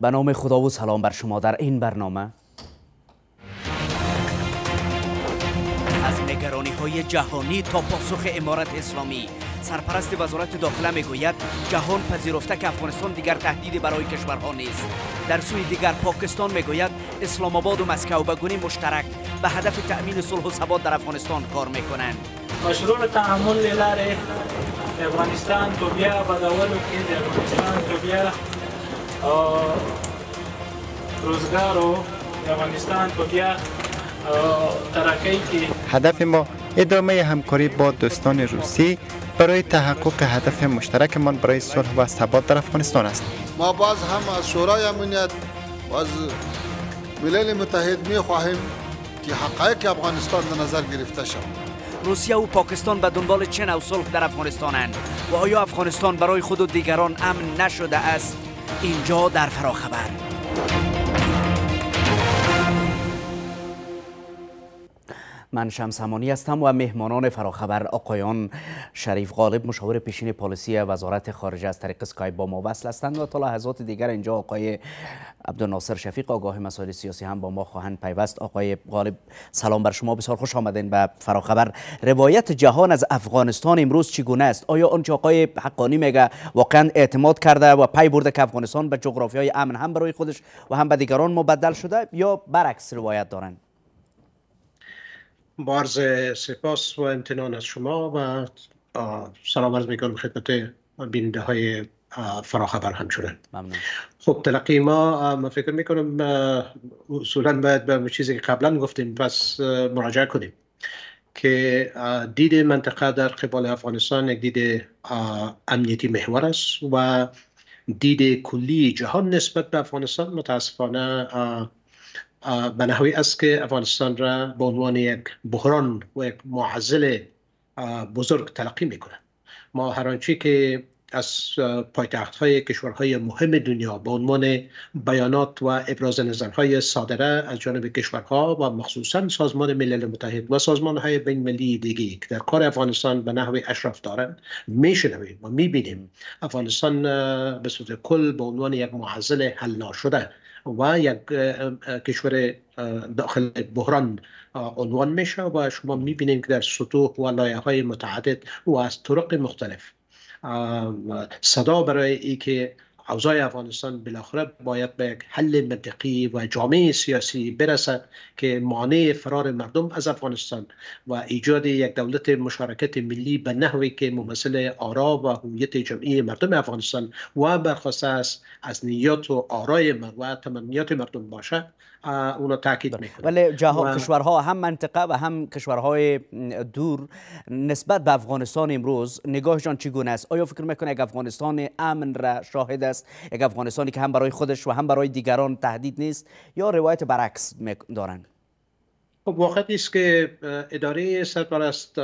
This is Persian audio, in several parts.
به نام خدا و سلام بر شما در این برنامه. از نگرانی های جهانی تا پاسخ امارت اسلامی سرپرست وزارت داخله می‌گوید جهان پذیرفته که افغانستان دیگر تهدیدی برای کشورها نیست. در سوی دیگر پاکستان می‌گوید اسلام آباد و مسکو به گونه مشترک به هدف تأمین صلح و ثبات در افغانستان کار می‌کنند. مشروع تعامل لاره افغانستان تو بیا بدولو کې د افغانستان تو بیا روزگار و افغانستان بیا هدف ما ادامه همکاری با دوستان روسی برای تحقق هدف مشترکمان برای صلح و ثبات در افغانستان است. ما باز هم از شورای امنیت و از ملل متحد می خواهیم که حقایق افغانستان در نظر گرفته شود. روسیه و پاکستان به دنبال چه نوع صلح در افغانستانند؟ و آیا افغانستان برای خود و دیگران امن نشده است؟ اینجا در فراخبر. من شمس همانی هستم و مهمانان فراخبر آقایان شریف غالب مشاور پیشین پالیسی وزارت خارجه از طریق اسکایپ با ما وصل هستند و تا لحظات دیگر اینجا آقای عبدالناصر شفیق آگاه مسائل سیاسی هم با ما خواهند پیوست. آقای غالب سلام بر شما. بسیار خوش آمدین به فراخبر. روایت جهان از افغانستان امروز چگونه است؟ آیا آنچه آقای حقانی میگه واقعا اعتماد کرده و پی برده که افغانستان به جغرافی های امن هم برای خودش و هم به دیگران مبدل شده یا برعکس روایت دارند بارز سپاس و امتنان از شما و سلام عرض می‌کنم خدمت بیننده های فراخبر همچنان. ممنون. خب تلقی ما ما فکر می‌کنم اصولا باید به چیزی که قبلا گفتیم پس مراجعه کنیم که دید منطقه در قبال افغانستان یک دید امنیتی محور است و دید کلی جهان نسبت به افغانستان متاسفانه به نحوی است که افغانستان را به عنوان یک بحران و یک معزل بزرگ تلقی می‌کنه ما هر آنچه که از پایتخت های کشورهای مهم دنیا به عنوان بیانات و ابراز نظرهای صادره از جانب کشورها و مخصوصا سازمان ملل متحد و سازمان های بین ملی دیگی که در کار افغانستان به نحو اشراف دارند میشنویم و می‌بینیم افغانستان به صورت کل به عنوان یک معزل حل ناشده. و یک کشور داخل بحران عنوان میشه و شما می‌بینید که در سطوح و لایه های متعدد و از طرق مختلف. صدا برای ای که اوضاع افغانستان بالاخره باید به یک حل منطقی و جامعه سیاسی برسد که مانع فرار مردم از افغانستان و ایجاد یک دولت مشارکت ملی به نحوی که ممثل آرا و هویت جمعی مردم افغانستان و برخواسته است از نیات و آرای و تمنیات مردم باشه اونو تاکید می‌کنه ولی جهان کشورها هم منطقه و هم کشورهای دور نسبت به افغانستان امروز نگاهشان چگونه است؟ آیا فکر می‌کنه یک افغانستان امن را شاهد است؟ یک افغانستانی که هم برای خودش و هم برای دیگران تهدید نیست؟ یا روایت برعکس دارند؟ خب واقعی است که اداره سرپرست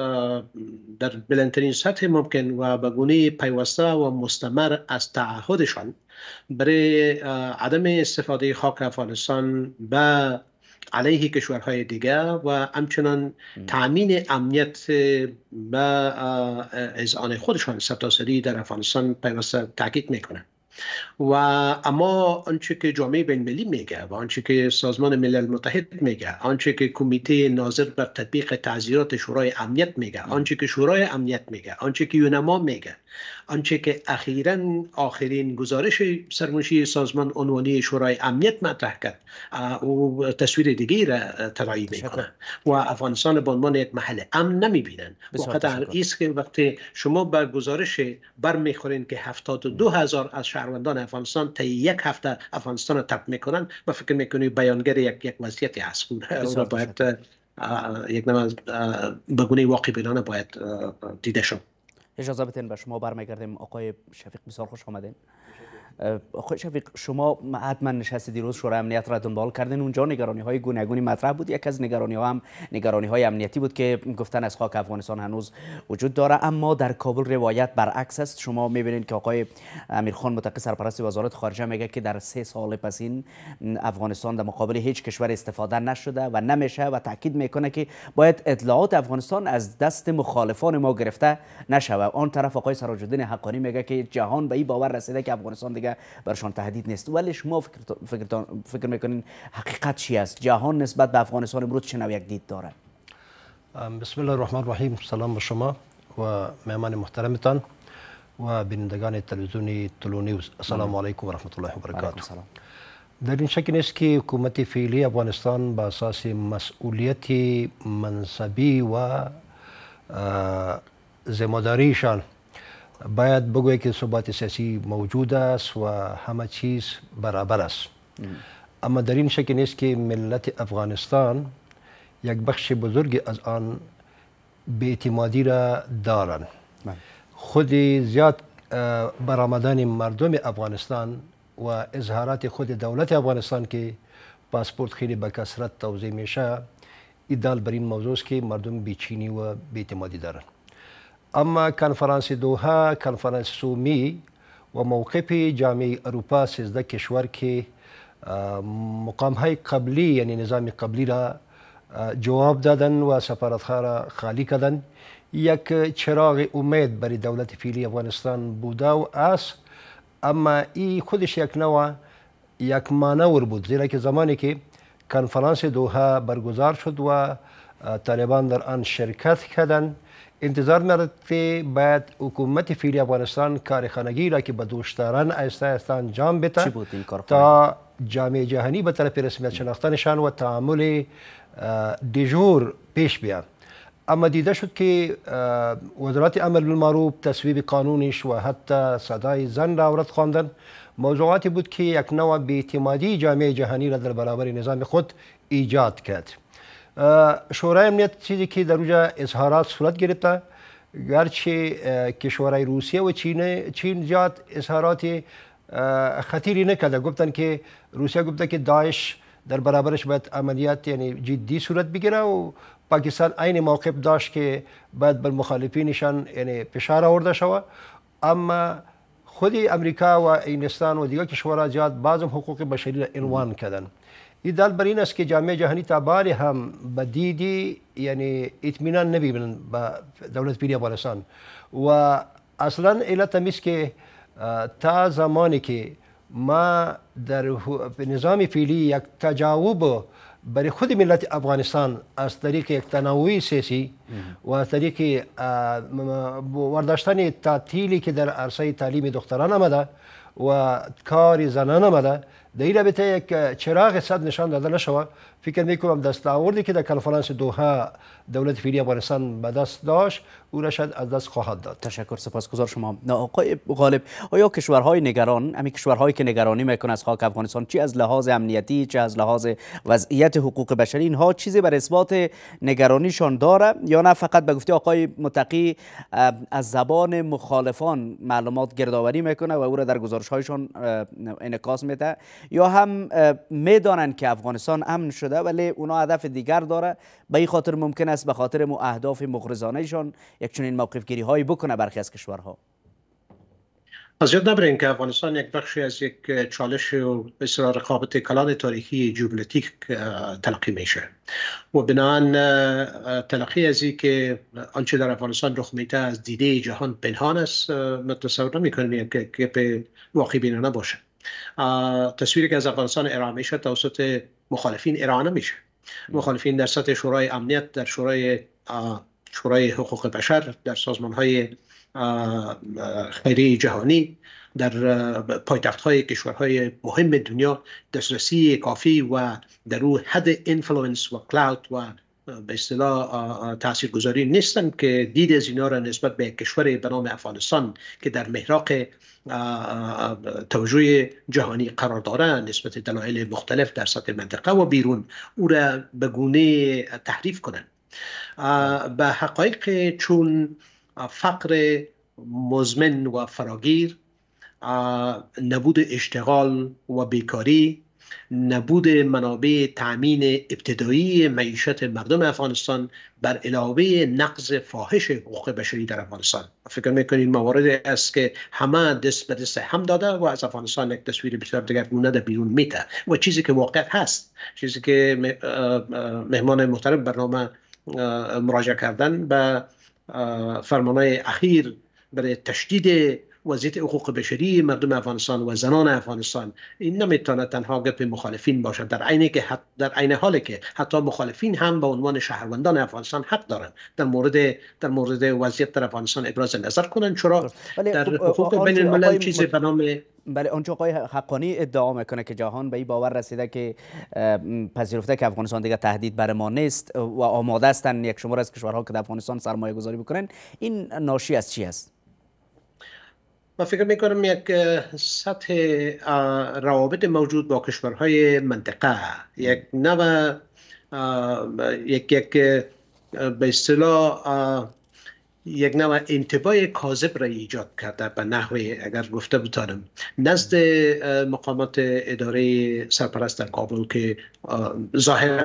در بلندترین سطح ممکن و به گونه پیوسته و مستمر از تعهدشان برای عدم استفاده خاک افغانستان به علیه کشورهای دیگر و همچنان تامین امنیت به اذعان خودشان سرتاسری در افغانستان پیوسته تاکید می‌کنند و اما آنچه که جامعه بین المللی میگه و آنچه که سازمان ملل متحد میگه آنچه که کمیته ناظر بر تطبیق تعزیرات شورای امنیت میگه آنچه که شورای امنیت میگه آنچه که یونما میگه آنچه که اخیرا آخرین گزارش سرمنشی سازمان عنوانی شورای امنیت مطرح کرد او تصویر دیگه را ترایی می‌کنه. و افغانستان به عنوان یک محل امن نمی‌بینن. وقت است که وقتی شما بر گزارش بر می‌خورین که 72 هزار از شهروندان افغانستان تا یک هفته افغانستان رو ترک می‌کنن و فکر می‌کنی بیانگر یک یک وضعیتی هست. اون باید یک نماز بگونه واقعی بینانه باید دیده شد اجازه بتین به شما برمیگردیم. آقای شفیق بسیار خوش آمدین. آقای شفیق شما حتما نشست دیروز شورای امنیت را دنبال کردین. اونجا نگرانی های گوناگونی مطرح بود. یک از نگرانی ها هم نگرانی های امنیتی بود که گفتن از خاک افغانستان هنوز وجود داره. اما در کابل روایت برعکس است. شما می‌بینید که آقای امیرخان متقی سرپرست وزارت خارجه میگه که در سه سال پس این افغانستان در مقابل هیچ کشور استفاده نشده و نمیشه و تاکید می‌کنه که باید اطلاعات افغانستان از دست مخالفان ما گرفته نشود. آن طرف آقای سراج الدین حقانی میگه که جهان به این باور رسیده که افغانستان دیگه برشان تهدید نیست. ولی شما فکر فکر, فکر می‌کنین حقیقت چی است؟ جهان نسبت به افغانستان امروز چه نوع یک دید داره بسم الله الرحمن الرحیم. سلام به شما و مهمان محترمتان و بینندگان تلویزیونی تلو نیوز. السلام علیکم و رحمت الله و برکاته. در این شک نیست که حکومت فعلی افغانستان با اساس مسئولیت منصبی و زماداریشان باید بگوید که ثبات سیاسی موجود است و همه چیز برابر است. اما در این شک نیست که ملت افغانستان یک بخش بزرگ از آن اعتمادی را دارند. خود زیاد برآمدن مردم افغانستان و اظهارات خود دولت افغانستان که پاسپورت خیلی به کسرت توضیح میشه ایدال بر این موضوع است که مردم بیچینی و بیاعتمادی دارند اما کنفرانس دوها کنفرانس سومی و موقف جامعه اروپا 13 کشور که مقام های قبلی یعنی نظام قبلی را جواب دادن و سفارتخانه را خالی کردن. یک چراغ امید برای دولت فعلی افغانستان بوده و است اما این خودش یک نوع یک مانور بود زیرا که زمانی که کنفرانس دوها برگزار شد و طالبان در آن شرکت کردند انتظار میرد که باید حکومت فعلی افغانستان کارخانگی را که به دوشداران آهسته آهسته انجام بده تا جامعه جهانی به طرف رسمیت شناختنشان و تعامل دیجور پیش بیاد اما دیده شد که وزارت امر بالمعروف تصویب قانونش و حتی صدای زن را ورد خواندن. موضوعاتی بود که یک نوع بیاعتمادی جامعه جهانی را در برابر نظام خود ایجاد کرد شورای امنیت چیزی که در اونجا اظهارات صورت گرفته گرچه کشورهای روسیه و چین چین زیاد اظهارات خطیری نکرده. گفتن که روسیه گفته که داعش در برابرش باید عملیات یعنی جدی صورت بگیره و پاکستان عین موقف داشت که باید بر مخالفینشان یعنی فشار آورده شود. اما خود امریکا و انگلستان و دیگر کشورها زیاد بعضم حقوق بشری را عنوان کردن ایدال بر این است که جامعه جهانی تابانی هم به دیدی یعنی اطمینان نبینن به دولت پیری افغانستان و اصلا علت است که تا زمانی که ما در نظام فعلی یک تجاوب برای خود ملت افغانستان از طریق یک تنوعی سیاسی و از طریق ورداشتن تعطیلی که در عرصه تعلیم دختران آمده و کار زنان آمده در این رابطه یک چراغ صد نشان داده نشود فکر می‌کنم دستاوردی که در کنفرانس دوها دولت فعلی افغانستان به دست داشت او را شاید از دست خواهد داد. تشکر سپاسگزار شما. آقای غالب آیا کشورهای نگران همین کشورهایی که نگرانی می‌کنه از خاک افغانستان چی از لحاظ امنیتی چه از لحاظ وضعیت حقوق بشری اینها چیزی بر اثبات نگرانیشان داره یا نه؟ فقط به گفته آقای متقی از زبان مخالفان معلومات گردآوری می‌کنه و او را در گزارش هایشان انعکاس میده یا هم می‌دانند که افغانستان امن شده؟ ولی اونا هدف دیگر داره. به این خاطر ممکن است به خاطر مو اهداف مغرضانهشان یک چنین موقف گیری هایی بکنه برخی از کشورها. از یاد نبرین که افغانستان یک بخشی از یک چالش و بسیار رقابت کلان تاریخی جیوپلیتیک تلقی میشه. و بنان تلقی از که آنچه در افغانستان رخ میده از دیده جهان پنهان است متصور نمی که به واقعی بینانه باشه. تصویری که از افغانستان ارائه میشه توسط مخالفین ارائه میشه. مخالفین در سطح شورای امنیت در شورای شورای حقوق بشر در سازمان های خیری جهانی در پایتخت های کشورهای مهم دنیا دسترسی کافی و در او حد influence و clout و به اصطلاح تاثیرگذاری نیستند که دید از اینا را نسبت به کشور به نام افغانستان که در محراق توجه جهانی قرار داره نسبت دلایل مختلف در سطح منطقه و بیرون او را به گونه تحریف کنند به حقایق چون فقر مزمن و فراگیر نبود اشتغال و بیکاری نبود منابع تامین ابتدایی معیشت مردم افغانستان بر علاوه نقض فاحش حقوق بشری در افغانستان. فکر می‌کنید مواردی است که همه دست به دست هم داده و از افغانستان یک تصویر بسیار دگرگونه در بیرون میته و چیزی که واقع هست چیزی که مهمان محترم برنامه مراجعه کردن به فرمانهای اخیر برای تشدید وضعیت حقوق بشری مردم افغانستان و زنان افغانستان این نمی‌تونه تنها گپ مخالفین باشد. در عین که در عین حالی که حتی مخالفین هم به عنوان شهروندان افغانستان حق دارند. در مورد در مورد وضعیت در افغانستان ابراز نظر کنند چرا؟ در خب، حقوق بین الملل چیزی به نام بله آنچه آقای حقانی ادعا می‌کنه که جهان به این باور رسیده که پذیرفته که افغانستان دیگه تهدید بر ما نیست و آماده هستند یک شمار از کشورها که در افغانستان سرمایه گذاری بکنن این ناشی از چی است؟ ما فکر می‌کنم یک سطح روابط موجود با کشورهای منطقه. یک نوع یک یک به اصطلاح یک نوع انتباه کاذب را ایجاد کرده به نحوی اگر گفته بتانم. نزد مقامات اداره سرپرست کابل که ظاهرا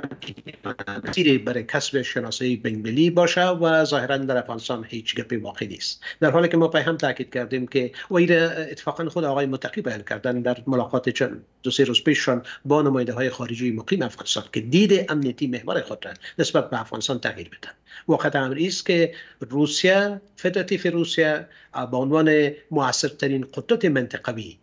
تیری برای کسب شناسایی بین‌المللی باشه و ظاهرا در افغانستان هیچ گپی واقعی نیست. در حالی که ما پای هم تاکید کردیم که و اتفاقا خود آقای متقی بیان کردن در ملاقات چند دو سه روز پیششان با نماینده های خارجی مقیم افغانستان که دید امنیتی محور خود را نسبت به افغانستان تغییر بدن. واقعا امری است که روسیه فدراتیو روسیه به عنوان موثرترین قدرت منطقوی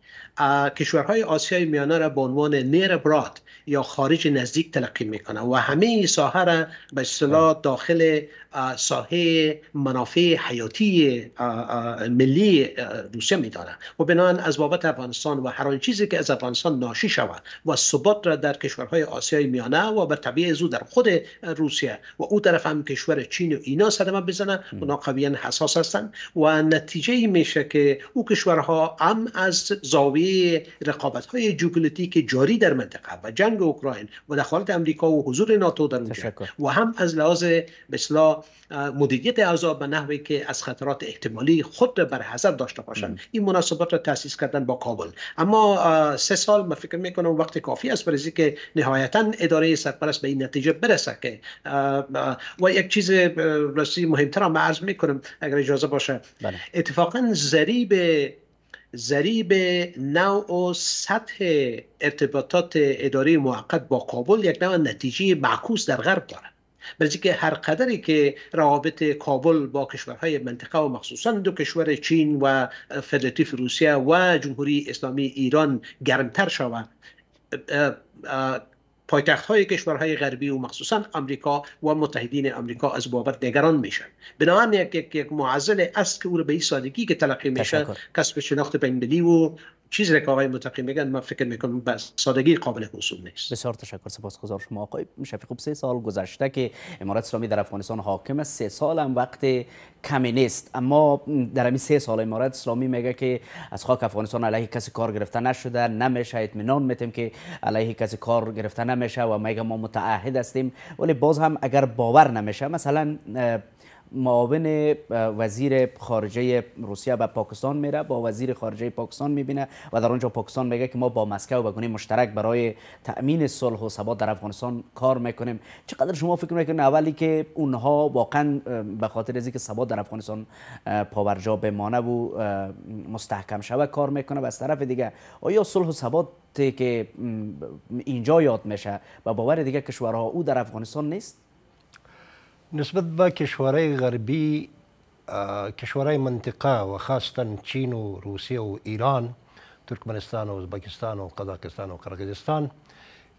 کشورهای آسیای میانه را به عنوان نیر براد یا خارج نزدیک تلقی می‌کنه و همه ساحه را به اصطلاح داخل ساحه منافع حیاتی ملی روسیه میدانه و بنابراین از بابت افغانستان و هر چیزی که از افغانستان ناشی شود و ثبات را در کشورهای آسیای میانه و به طبیع زو در خود روسیه و او طرف هم کشور چین و اینا صدمه بزنه اونا قویا حساس هستند و نتیجه میشه که او کشورها هم از زاویه رقابت های که جاری در منطقه و جنگ اوکراین و دخالت امریکا و حضور ناتو در اونجا. و هم از لحاظ به مدیریت اعضا به نحوی که از خطرات احتمالی خود بر حذر داشته باشند. این مناسبات را تاسیس کردن با کابل. اما سه سال من فکر می‌کنم وقت کافی است برای که نهایتا اداره سرپرست به این نتیجه برسه که و یک چیز راستی مهمتر هم عرض می‌کنم اگر اجازه باشه. بله. اتفاقا ضریب ضریب نوع و سطح ارتباطات اداره موقت با کابل یک نوع نتیجه معکوس در غرب دارد. برای که هر قدری که روابط کابل با کشورهای منطقه و مخصوصا دو کشور چین و فدراتیو روسیه و جمهوری اسلامی ایران گرمتر شود پایتخت های کشورهای غربی و مخصوصا آمریکا و متحدین آمریکا از بابت نگران میشن. بنابراین یک یک, یک معضل است که او به این سادگی که تلقی میشه کسب شناخت بین‌المللی و چیزی که آقای متقی میگن من فکر می‌کنم بس سادگی قابل حصول نیست. بسیار تشکر سپاسگزار شما آقای شفیق سه سال گذشته که امارات اسلامی در افغانستان حاکم است سه سال هم وقت کمی نیست. اما در همین سه سال امارات اسلامی میگه که از خاک افغانستان علیه کسی کار گرفته نشده نمیشه اطمینان میتیم که علیه کسی کار گرفته نمیشه و میگه ما متعهد هستیم. ولی باز هم اگر باور نمیشه مثلا معاون وزیر خارجه روسیه به پاکستان میره با وزیر خارجه پاکستان می‌بینه و در اونجا پاکستان میگه که ما با مسکو به گونه مشترک برای تأمین صلح و ثبات در افغانستان کار می‌کنیم. چقدر شما فکر می‌کنید اولی که اونها واقعا به خاطر از اینکه ثبات در افغانستان پاورجا بمانه و مستحکم شوه کار می‌کنه و از طرف دیگه آیا صلح و ثبات که اینجا یاد میشه و باور دیگه کشورها او در افغانستان نیست؟ نسبت به کشورهای غربی کشورهای منطقه و خاصتا چین و روسیه و ایران ترکمنستان و ازبکستان و قزاقستان و قرقیزستان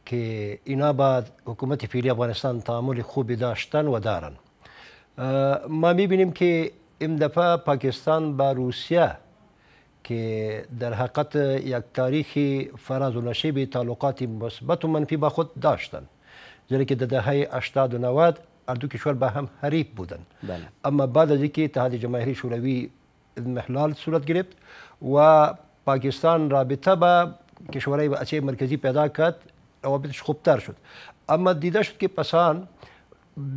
که اینا با حکومت فعلی افغانستان تعامل خوبی داشتن و دارن. ما میبینیم که این دفعه پاکستان با روسیه که در حقیقت یک تاریخی فراز و نشیب تعلقات مثبت و منفی با خود داشتن. زیرا که در دهه 80 و 90 هر دو کشور به هم حریف بودند بله. اما بعد از اینکه اتحاد جماهیری شوروی محلال صورت گرفت و پاکستان رابطه با کشورهای آسیای مرکزی پیدا کرد روابطش خوبتر شد. اما دیده شد که پسان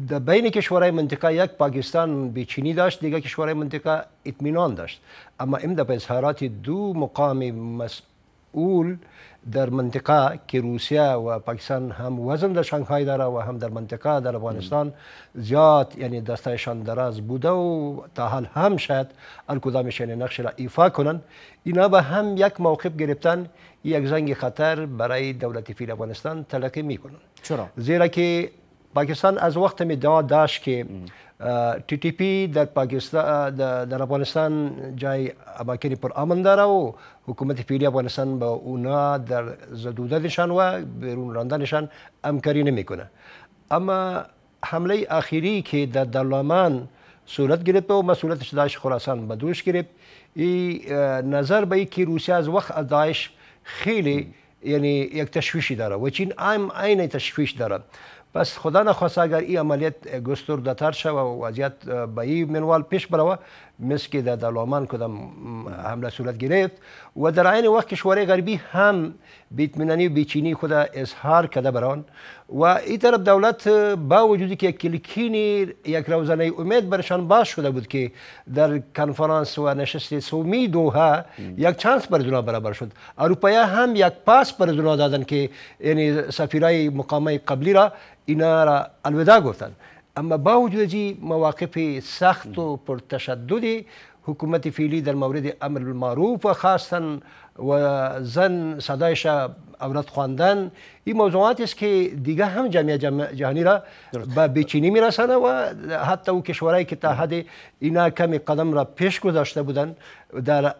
در بین کشورهای منطقه یک پاکستان بیچینی داشت دیگه کشورهای منطقه اطمینان داشت. اما این به اظهارات دو مقام مسئول در منطقه که روسیه و پاکستان هم وزن در شانگهای داره و هم در منطقه در افغانستان زیاد یعنی دستایشان دراز بوده و تا حال هم شاید الکدامش یعنی نقش را ایفا کنن. اینا به هم یک موقف گرفتن یک زنگ خطر برای دولت فیل افغانستان تلقی میکنن. چرا؟ زیرا که پاکستان از وقت می داشت که تی تی پی در پاکستان در افغانستان جای اماکنی پر امن داره و حکومت فعلی افغانستان با اونا در زدودتشان و بیرون راندنشان همکاری نمیکنه. اما حمله اخیری که در دلامان صورت گرفت و مسئولیتش داعش خراسان به دوش گرفت این نظر به که روسیه از وقت داعش خیلی یعنی یک تشویشی داره و چین هم عین تشویش داره پس خدا نخواست اگر این عملیات گسترده‌تر شود و وضعیت به این منوال پیش بروه مثل که در دلامان کدام حمله صورت گرفت. و در عین وقت کشورهای غربی هم بیتمنانی و بیچینی خود اظهار کرده بران و این طرف دولت با وجودی که یک کلیکینی یک روزانه امید برشان باز شده بود که در کنفرانس و نشست سومی دوها یک چانس بر اونا برابر شد. اروپایی هم یک پاس بر اونا دادن که یعنی سفیرای مقامه قبلی را اینا را الوداع گفتن اما با وجود مواقف سخت و پرتشدد حکومت فعلی در مورد امر المعروف و خاصا و زن صدایش اولاد خواندن. این موضوعات است که دیگه هم جامعه جهانی را به بیچینی میرسانه و حتی او کشورهایی که تا حد اینا کمی قدم را پیش گذاشته بودن در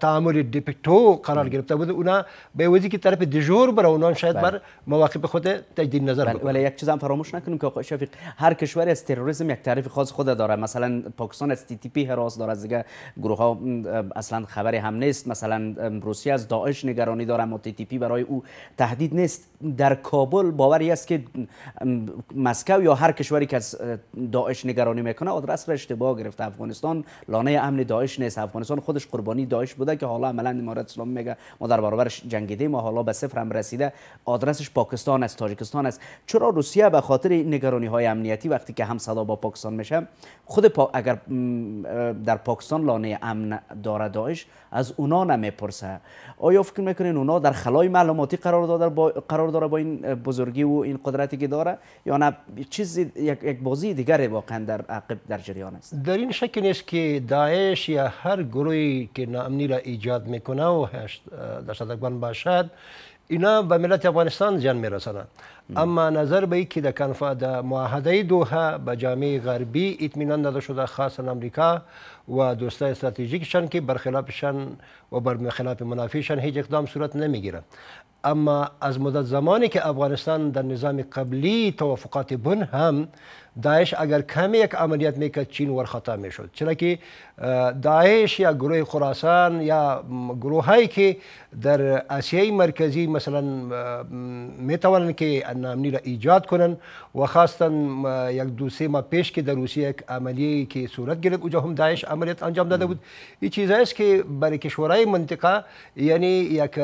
تعامل دیپکتو قرار گرفته بود. اونا به وجهی که طرف دژور بر اونا شاید بر مواقف خود تجدید نظر بکنه. ولی یک چیز هم فراموش نکنیم که آقای شفیق هر کشوری از تروریسم یک تعریف خاص خود داره. مثلا پاکستان از تی تی پی حراس داره دیگه گروه ها اصلا خبری هم نیست. مثلا روسیه از داعش نگرانی داره اما تی پی برای او تهدید نیست. در کابل باوری است که مسکو یا هر کشوری که از داعش نگرانی می‌کنه آدرس را اشتباه گرفته. افغانستان لانه امن داعش نیست. افغانستان خودش قربانی داعش بوده که حالا عملا امارات اسلامی میگه ما در برابرش جنگیدیم و حالا به صفر هم رسیده. آدرسش پاکستان است تاجیکستان است. چرا روسیه به خاطر نگرانی های امنیتی وقتی که هم صدا با پاکستان میشه خود پا اگر در پاکستان لانه امن داره داعش از اونا نمی‌پرسه؟ آیا فکر می‌کنین اونا در خلای معلوماتی قرار داره با قرار داره با این بزرگی و این قدرتی که داره یا نه چیز یک بازی دیگر واقعا در عقب در جریان است؟ در این شک نیست که داعش یا هر گروهی که ناامنی را ایجاد می‌کنه و دهشتگران باشد اینا به ملت افغانستان زیان میرسانند اما نظر به که در معاهده دوها به جامعه غربی اطمینان داده شده خاصا امریکا و دوستای استراتژیکشان که برخلافشان و برخلاف منافعشان هیچ اقدام صورت نمی‌گیره. اما از مدت زمانی که افغانستان در نظام قبلی توافقات بن هم داعش اگر کمی یک عملیات میکرد چین ورخطا میشد. چرا که داعش یا گروه خراسان یا گروه هایی که در آسیای مرکزی مثلا میتوانند که نامنی را ایجاد کنند و خاصتا یک دو سه ماه پیش که در روسیه یک عملیه که صورت گرفت اونجا هم داعش عملیات انجام داده بود. این چیز است که برای کشورهای منطقه یعنی یک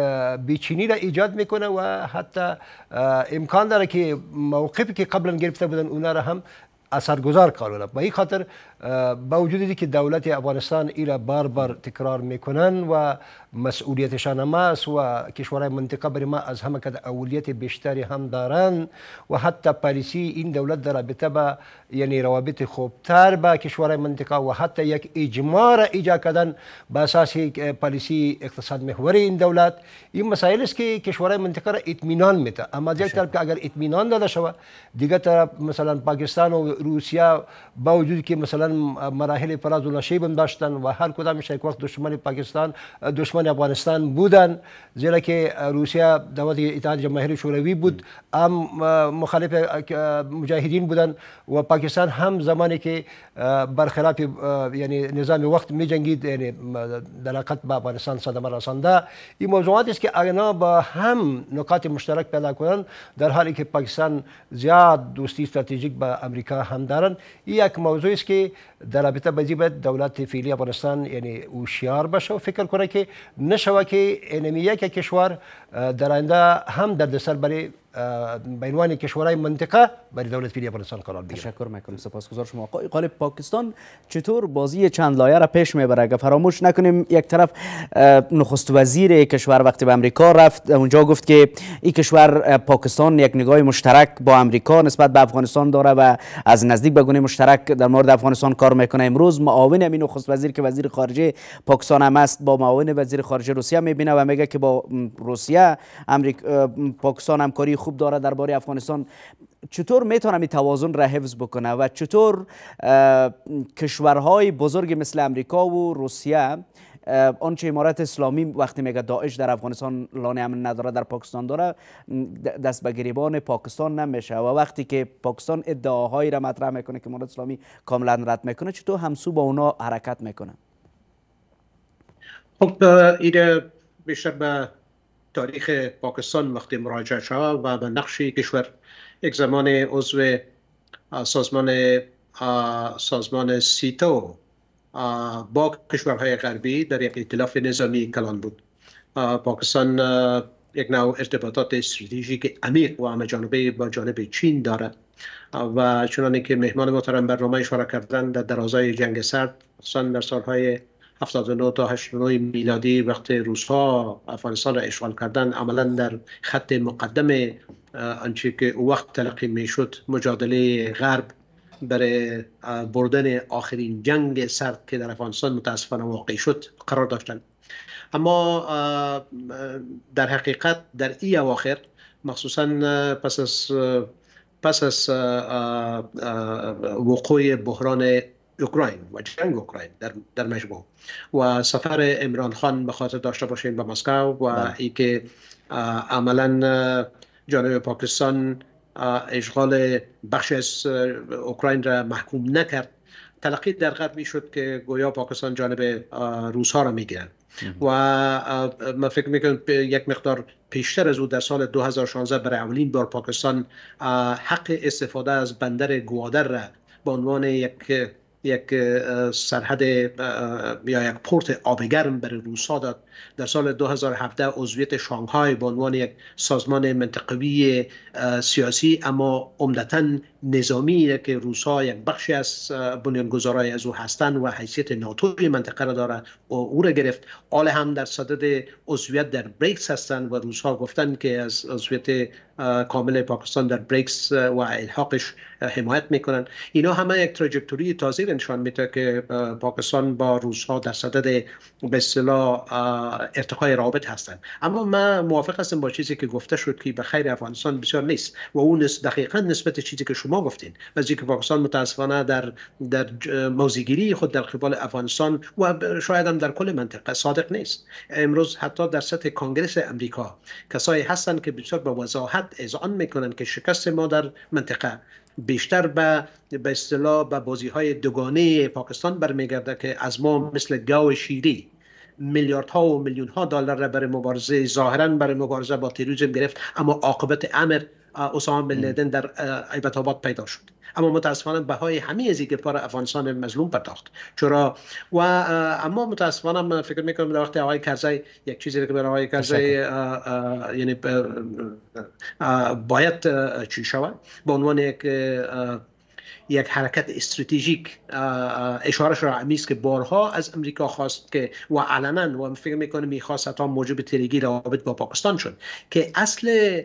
بیچینی را ایجاد میکنه و حتی امکان داره که موقفی که قبلا گرفته بودن اونا را هم اثرگذار کار به این خاطر با وجود که دولت افغانستان ایرا بار بار تکرار می‌کنن و مسئولیتشان هم است و کشورهای منطقه برای ما از همه که اولیت بیشتری هم دارن و حتی پالیسی این دولت در رابطه با یعنی روابط خوبتر با کشورهای منطقه و حتی یک اجماع را ایجاد کردن به اساس پالیسی اقتصاد محوری این دولت. این مسائل است که کشورهای منطقه را اطمینان میده. اما یک طرف که اگر اطمینان داده شود دیگه طرف مثلا پاکستان و روسیه با وجود که مثلا مراحل فراز و نشیب داشتن و هر کدامش یک وقت دشمن پاکستان دشمن افغانستان بودن زیرا که روسیه دولت اتحاد جماهیر شوروی بود هم مخالف مجاهدین بودن و پاکستان هم زمانی که برخلاف یعنی نظام وقت می جنگید یعنی دلاقت به افغانستان صدمه رسانده. این موضوعات است که اگنا با هم نکات مشترک پیدا کنند در حالی که پاکستان زیاد دوستی استراتژیک با امریکا هم دارند. این یک موضوع است که در رابطه به باید دولت فعلی افغانستان یعنی هوشیار باشه و فکر کنه که نشوه که انمی یک کشور در آینده هم دردسر برای به عنوان کشورهای منطقه برای دولت فعلی افغانستان قرار بگیره. تشکر می‌کنم سپاسگزار شما. آقای قالب پاکستان چطور بازی چند لایه را پیش می‌بره اگر فراموش نکنیم یک طرف نخست وزیر کشور وقتی به امریکا رفت اونجا گفت که این کشور پاکستان یک نگاه مشترک با امریکا نسبت به افغانستان داره و از نزدیک به گونه مشترک در مورد افغانستان کار می‌کنه. امروز معاون امین نخست وزیر که وزیر خارجه پاکستان هم است با معاون وزیر خارجه روسیه می‌بینه و میگه که با روسیه امریکا پاکستان همکاری خوب داره درباره افغانستان. چطور می‌تونه می توازن را حفظ بکنه و چطور کشورهای بزرگ مثل امریکا و روسیه آنچه امارت اسلامی وقتی میگه داعش در افغانستان لانه امن نداره در پاکستان داره دست به گریبان پاکستان نمیشه. و وقتی که پاکستان ادعاهایی را مطرح می‌کنه که امارت اسلامی کاملا رد می‌کنه چطور همسو با اونا حرکت می‌کنه؟ خب این بیشتر به تاریخ پاکستان وقتی مراجعه شد و به نقش کشور یک زمان عضو سازمان سازمان سیتو با کشورهای غربی در یک ائتلاف نظامی کلان بود. پاکستان یک نوع ارتباطات استراتژیک عمیق و همه جانبه با جانب چین دارد و چنانه که مهمان محترم برنامه اشاره کردن در درازای جنگ سرد خصوصا در سالهای 79 تا 89 میلادی وقت روسها افغانستان را اشغال کردن عملا در خط مقدم آنچه که وقت تلقی می‌شد مجادله غرب برای بردن آخرین جنگ سرد که در افغانستان متاسفانه واقع شد قرار داشتند اما در حقیقت در ای اواخر مخصوصا پس از پس از وقوع بحران اوکراین و جنگ اوکراین در, در مجموع. و سفر امران خان به خاطر داشته باشین به مسکو و بله. ای که عملا جانب پاکستان اشغال بخش از اوکراین را محکوم نکرد. تلقی در غرب می شد که گویا پاکستان جانب روس ها را می گیرن و من فکر می‌کنم یک مقدار پیشتر از او در سال 2016 برای اولین بار پاکستان حق استفاده از بندر گوادر را به عنوان یک یک سرحد یا یک پورت آبگرم برای روسا داد. در سال 2017 عضویت شانگهای به عنوان یک سازمان منطقوی سیاسی اما عمدتا نظامی که روسا یک بخشی از بنیانگذارای از او هستند و حیثیت ناتوی منطقه را دارد و او را گرفت. آل هم در صدد عضویت در بریکس هستند و روسا گفتند که از عضویت کامل پاکستان در بریکس و الحاقش حمایت می‌کنن اینا همه یک تراجکتوری تازه نشان میده که پاکستان با روسها در صدد به اصطلاح ارتقای رابط هستند اما من موافق هستم با چیزی که گفته شد که به خیر افغانستان بسیار نیست و اون دقیقا نسبت چیزی که شما گفتین. و که پاکستان متاسفانه در در موزیگیری خود در قبال افغانستان و شاید هم در کل منطقه صادق نیست. امروز حتی در سطح کنگرس امریکا کسایی هستند که بسیار با وضاحت اذعان می‌کنند که شکست ما در منطقه بیشتر به به اصطلاح به بازی های دوگانه پاکستان برمیگرده که از ما مثل گاو شیری میلیاردها و میلیون ها دلار را برای مبارزه ظاهرا برای مبارزه با تروریسم گرفت اما عاقبت امر اسامه بن لادن در ایبت آباد پیدا شد. اما متاسفانه بهای همه از پر افغانستان مظلوم پرداخت. چرا؟ و اما متاسفانه من فکر می‌کنم در وقت آقای کرزی یک چیزی که برای آقای کرزی یعنی باید چی شود؟ به عنوان یک یک حرکت استراتژیک اشاره را امیز که بارها از امریکا خواست که و علنا و فکر می‌کنه می‌خواست تا موجب تریگی رابط با پاکستان شد که اصل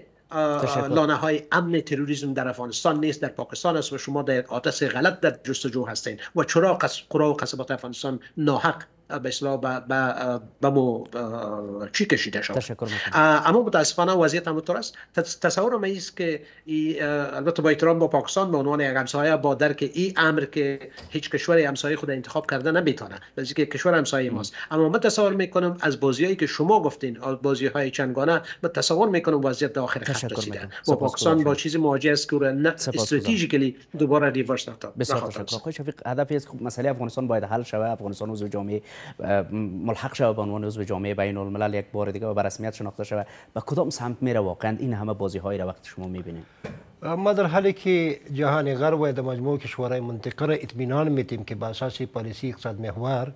لانه های امن تروریسم در افغانستان نیست در پاکستان است و شما در آتش غلط در جستجو هستین. و چرا قرا و قصبات افغانستان ناحق به اصلاح به مو چی کشیده شد اما متاسفانه وضعیت همونطور است تصور ما است که ای البته با احترام با پاکستان به عنوان یک همسایه با درک این امر که هیچ کشور همسایه خود انتخاب کرده نمی‌تونه بلکه که کشور همسایه ماست اما من تصور می‌کنم از بازیایی که شما گفتین بازی های چندگانه من تصور می‌کنم وضعیت در آخر خط رسیده و پاکستان با چیزی مواجه است که نه استراتژیکلی دوباره ریورس تشکر شفیق هدفی از مسئله افغانستان باید حل شود افغانستان عضو جامعه ملحق شود به عنوان عضو جامعه بین الملل یک بار دیگه و به رسمیت شناخته شود به کدام سمت میره واقعا؟ این همه بازی هایی را وقتی شما می‌بینید. ما در حالی که جهان غرب و در مجموع کشورهای منطقه را اطمینان میتیم که به اساس پالیسی اقتصاد محور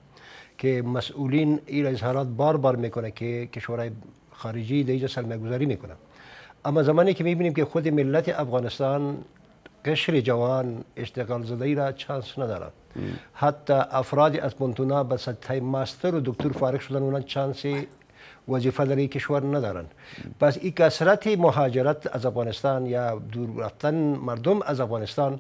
که مسئولین این اظهارات بار بار می‌کنه که کشورهای خارجی در اینجا سرمایه‌گذاری می‌کنه اما زمانی که می‌بینیم که خود ملت افغانستان قشر جوان اشتغال زده را چانس ندارد. حتی افرادی از پونتونا به سطح ماستر و دکتر فارغ شدن اونها چانس وظیفه در کشور ندارن پس این کسرت مهاجرت از افغانستان یا دور رفتن مردم از افغانستان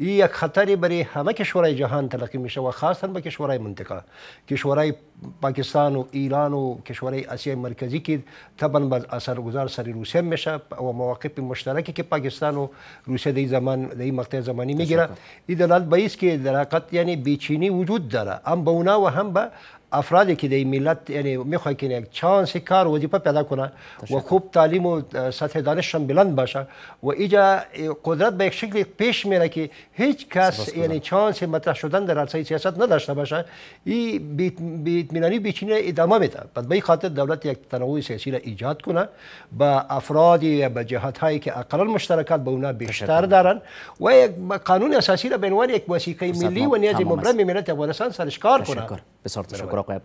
یک خطری برای همه کشورهای جهان تلقی میشه و خاصا به کشورهای منطقه. کشورهای پاکستان و ایران و کشورهای آسیای مرکزی که طبعا با اثرگذار سر روسیه میشه و مواقف مشترکی که پاکستان و روسیه در زمان در این مقطع زمانی میگیره. این دلالت به که در حقیقت یعنی بیچینی وجود داره. هم به اونا و هم به افرادی که در ملت یعنی میخواد که یک چانس کار وظیفه پیدا کنه و خوب تعلیم و سطح دانش هم بلند باشه و اینجا قدرت به یک شکل پیش میره که هیچ کس یعنی چانس مطرح شدن در عرصه سیاست نداشته باشه. این بیتمینانی بیچینی ادامه میده بعد به خاطر دولت یک تنوع سیاسی را ایجاد کنه. با افرادی یا به جهات هایی که اقلا مشترکات به اونا بیشتر دارن و یک قانون اساسی را به عنوان یک وسیقه ملی و نیاز مبرم ملت افغانستان سرش کار کنه بسیار بله، تشکر بله. آقای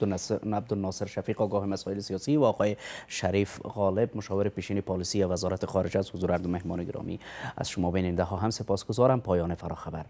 عبدالناصر شفیق آگاه مسائل سیاسی و آقای شریف غالب مشاور پیشین پالیسی وزارت خارجه از حضور مهمان گرامی. از شما بیننده ها هم سپاسگزارم. پایان فراخبر.